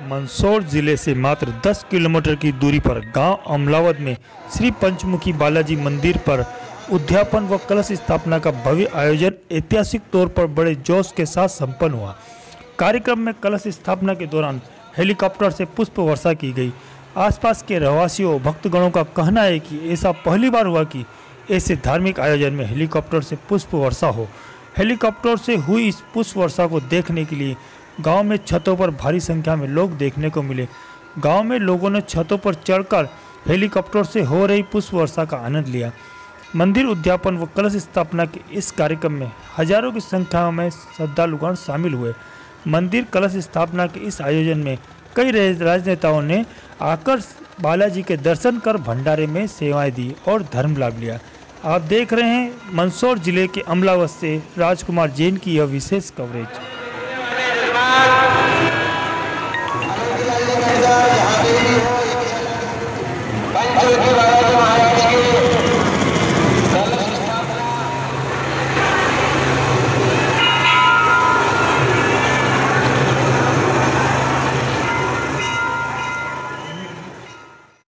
मंदसौर ज़िले से मात्र 10 किलोमीटर की दूरी पर गाँव अमलावद में श्री पंचमुखी बालाजी मंदिर पर उद्यापन व कलश स्थापना का भव्य आयोजन ऐतिहासिक तौर पर बड़े जोश के साथ संपन्न हुआ। कार्यक्रम में कलश स्थापना के दौरान हेलीकॉप्टर से पुष्प वर्षा की गई। आसपास के रहवासियों भक्तगणों का कहना है कि ऐसा पहली बार हुआ कि ऐसे धार्मिक आयोजन में हेलीकॉप्टर से पुष्प वर्षा हो। हेलीकॉप्टर से हुई इस पुष्प वर्षा को देखने के लिए गाँव में छतों पर भारी संख्या में लोग देखने को मिले। गाँव में लोगों ने छतों पर चढ़कर हेलीकॉप्टर से हो रही पुष्प वर्षा का आनंद लिया। मंदिर उद्यापन व कलश स्थापना के इस कार्यक्रम में हज़ारों की संख्या में श्रद्धालुगण शामिल हुए। मंदिर कलश स्थापना के इस आयोजन में कई राजनेताओं ने आकर बालाजी के दर्शन कर भंडारे में सेवाएँ दी और धर्म लाभ लिया। आप देख रहे हैं मंदसौर ज़िले के अमलावत से राजकुमार जैन की यह विशेष कवरेज। पंचमुखी बाबा